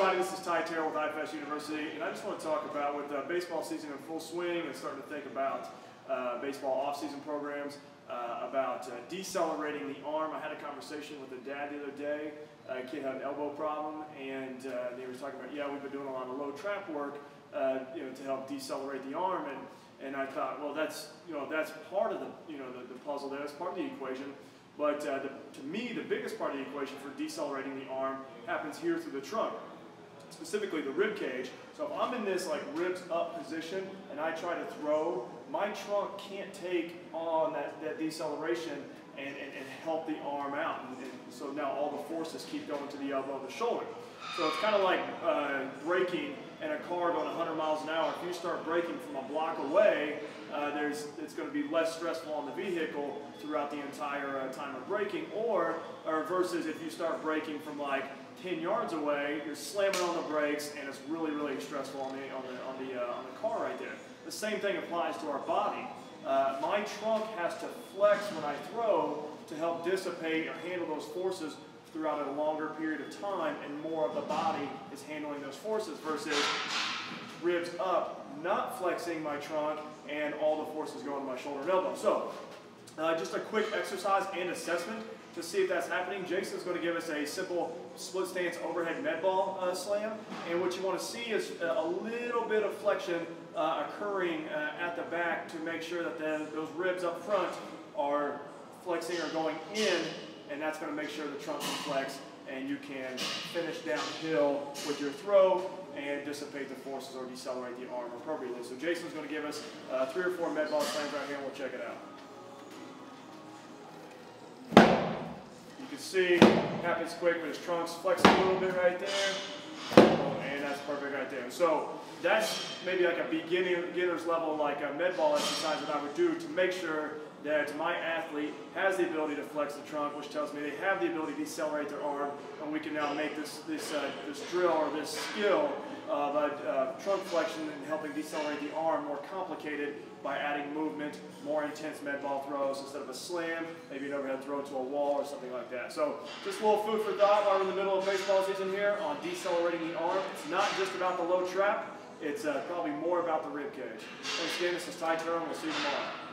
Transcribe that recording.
everybody, this is Ty Terrell with IFAST University, and I just want to talk about with uh, baseball season in full swing and starting to think about uh, baseball off-season programs, uh, about uh, decelerating the arm. I had a conversation with a dad the other day. A kid had an elbow problem, and uh, they were talking about, yeah, we've been doing a lot of low trap work, uh, you know, to help decelerate the arm, and and I thought, well, that's you know that's part of the you know the, the puzzle there. That's part of the equation. But uh, the, to me, the biggest part of the equation for decelerating the arm happens here through the trunk, specifically the rib cage. So if I'm in this like ribs up position and I try to throw, my trunk can't take on that, that deceleration help the arm out. And, and, so now all the forces keep going to the elbow and the shoulder. So it's kind of like uh, braking in a car going 100 miles an hour. If you start braking from a block away, uh, there's, it's going to be less stressful on the vehicle throughout the entire uh, time of braking. Or, or versus if you start braking from like 10 yards away, you're slamming on the brakes and it's really, really stressful on the, on the, on the, uh, on the car right there. The same thing applies to our body. Uh, my trunk has to flex when I throw dissipate or handle those forces throughout a longer period of time and more of the body is handling those forces versus ribs up, not flexing my trunk and all the forces going to my shoulder and elbow. So uh, just a quick exercise and assessment to see if that's happening. Jason's going to give us a simple split stance overhead med ball uh, slam. And what you want to see is a little bit of flexion uh, occurring uh, at the back to make sure that the, those ribs up front are flexing or going in and that's going to make sure the trunk can flex and you can finish downhill with your throw and dissipate the forces or decelerate the arm appropriately. So Jason's going to give us uh, three or four med ball slams right here and we'll check it out. You can see happens quick with his trunks flexing a little bit right there. There. So that's maybe like a beginner, beginner's level like a med ball exercise that I would do to make sure that my athlete has the ability to flex the trunk, which tells me they have the ability to decelerate their arm, and we can now make this this uh, this drill or this skill uh, uh, trunk flexion and helping decelerate the arm more complicated by adding movement, more intense med ball throws instead of a slam, maybe an overhead throw to a wall or something like that. So just a little food for thought while we're in the middle of baseball season here on decelerating the arm. It's not just about the low trap, it's uh, probably more about the rib cage. Thanks again, this is Ty Terrell, we'll see you tomorrow.